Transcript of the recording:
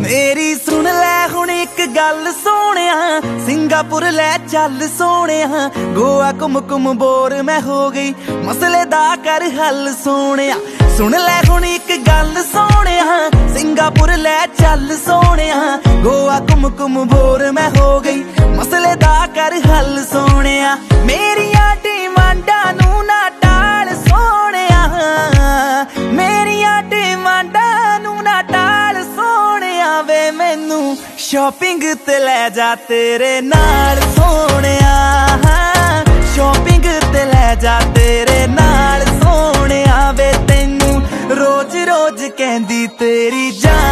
ਮੇਰੀ ਸੁਣ ਲੈ ਹੁਣ ਇੱਕ ਗੱਲ ਸੋਹਣਿਆ, ਸਿੰਗਾਪੁਰ ਲੈ ਚੱਲ ਸੋਹਣਿਆ। ਗੋਆ ਕੁਮ ਕੁਮ ਬੋਰ ਮੈਂ ਹੋ ਗਈ, ਮਸਲੇ ਦਾ ਕਰ ਹੱਲ ਸੋਹਣਿਆ। ਸੁਣ ਲੈ ਹੁਣ ਇੱਕ ਗੱਲ ਸੋਹਣਿਆ, ਸਿੰਗਾਪੁਰ ਲੈ ਚੱਲ ਸੋਹਣਿਆ। ਗੋਆ ਕੁਮ ਕੁਮ ਬੋਰ ਮੈਂ ਹੋ ਗਈ, ਮਸਲੇ ਦਾ ਕਰ ਹੱਲ ਸੋਹਣਿਆ। ਸ਼ਾਪਿੰਗ ਤੇ ਲੈ ਜਾ ਤੇਰੇ ਨਾਲ, ਸੋਹਣਿਆ ਸ਼ਾਪਿੰਗ ਤੇ ਲੈ ਜਾ ਤੇਰੇ ਨਾਲ, ਸੋਹਣਿਆ ਵੇ ਤੈਨੂੰ। ਰੋਜ਼ ਰੋਜ਼ ਕਹਿੰਦੀ ਤੇਰੀ ਜਾਨ।